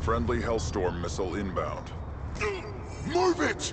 Friendly Hellstorm missile inbound. Move it!